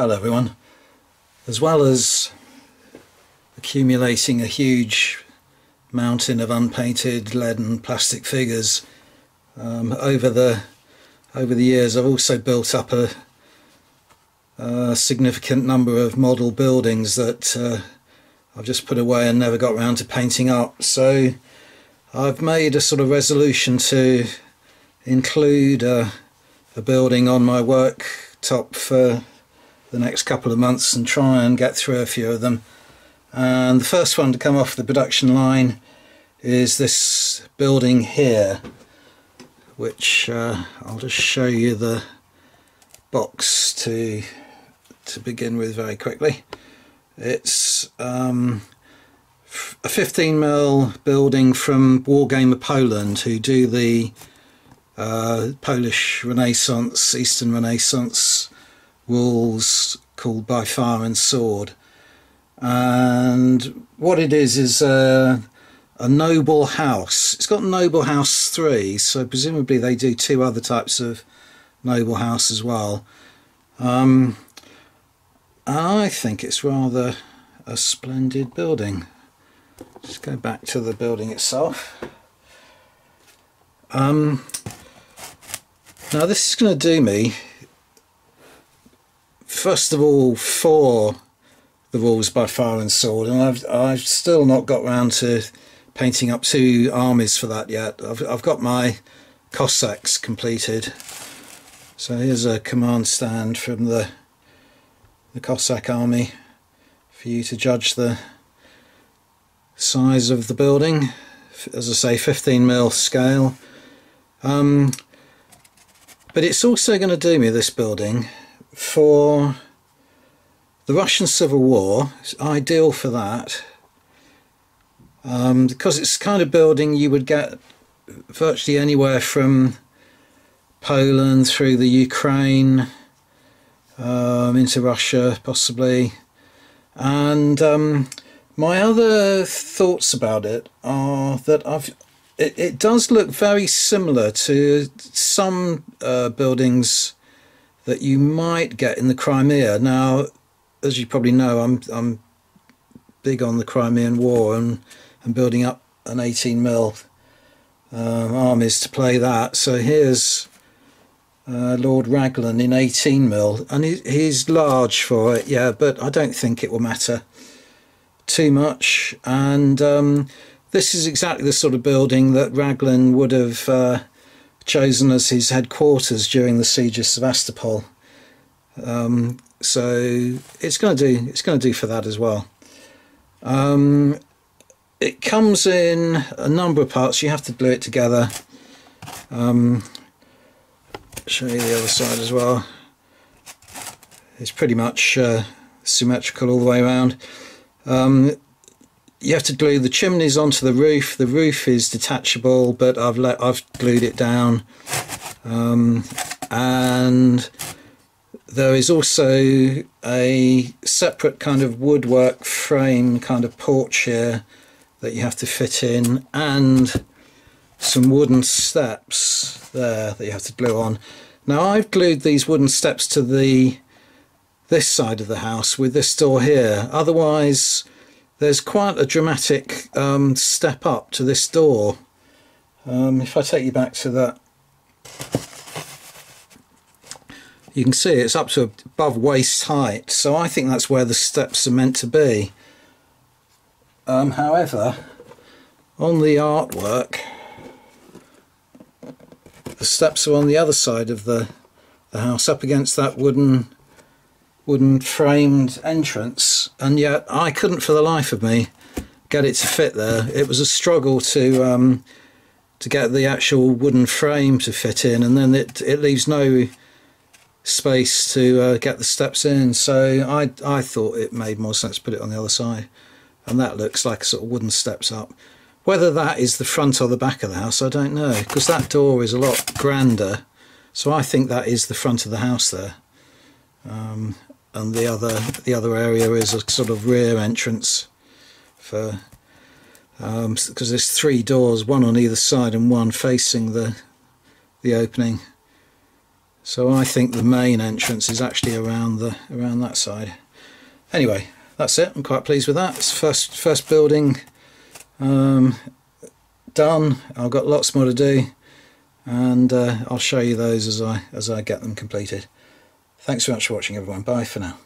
Hello everyone. As well as accumulating a huge mountain of unpainted lead and plastic figures um, over the over the years I've also built up a, a significant number of model buildings that uh, I've just put away and never got around to painting up so I've made a sort of resolution to include a, a building on my worktop for the next couple of months and try and get through a few of them. And the first one to come off the production line is this building here, which uh, I'll just show you the box to to begin with very quickly. It's um, a 15mm building from Wargamer Poland who do the uh, Polish Renaissance, Eastern Renaissance rules called By Fire and Sword. And what it is is a, a noble house. It's got noble house 3, so presumably they do two other types of noble house as well. Um, I think it's rather a splendid building. Just go back to the building itself. Um, now this is going to do me first of all for the walls by fire and sword and I've, I've still not got round to painting up two armies for that yet. I've, I've got my Cossacks completed. So here's a command stand from the the Cossack army for you to judge the size of the building. As I say 15 mil scale. Um, but it's also going to do me this building for the Russian Civil War. It's ideal for that um, because it's kind of building you would get virtually anywhere from Poland through the Ukraine um, into Russia possibly and um, my other thoughts about it are that I've it, it does look very similar to some uh, buildings that you might get in the Crimea. Now, as you probably know, I'm I'm big on the Crimean War and and building up an 18 mil um, armies to play that. So here's uh, Lord Raglan in 18 mil, and he, he's large for it, yeah, but I don't think it will matter too much. And um, this is exactly the sort of building that Raglan would have uh, chosen as his headquarters during the siege of Sevastopol. Um, so it's going to do. It's going to do for that as well. Um, it comes in a number of parts. You have to glue it together. Um, show you the other side as well. It's pretty much uh, symmetrical all the way around. Um, you have to glue the chimneys onto the roof. The roof is detachable, but I've let I've glued it down, um, and there is also a separate kind of woodwork frame kind of porch here that you have to fit in, and some wooden steps there that you have to glue on. Now I've glued these wooden steps to the this side of the house with this door here. Otherwise there's quite a dramatic um, step up to this door. Um, if I take you back to that, you can see it's up to above waist height, so I think that's where the steps are meant to be. Um, however, on the artwork, the steps are on the other side of the, the house, up against that wooden wooden framed entrance and yet I couldn't for the life of me get it to fit there. It was a struggle to um, to get the actual wooden frame to fit in and then it, it leaves no space to uh, get the steps in so I, I thought it made more sense to put it on the other side and that looks like a sort of wooden steps up. Whether that is the front or the back of the house I don't know because that door is a lot grander so I think that is the front of the house there. Um, and the other the other area is a sort of rear entrance for because um, there's three doors, one on either side and one facing the the opening. so I think the main entrance is actually around the around that side. Anyway that's it. I'm quite pleased with that. It's first first building um, done. I've got lots more to do and uh, I'll show you those as I as I get them completed thanks very much for watching everyone. Bye for now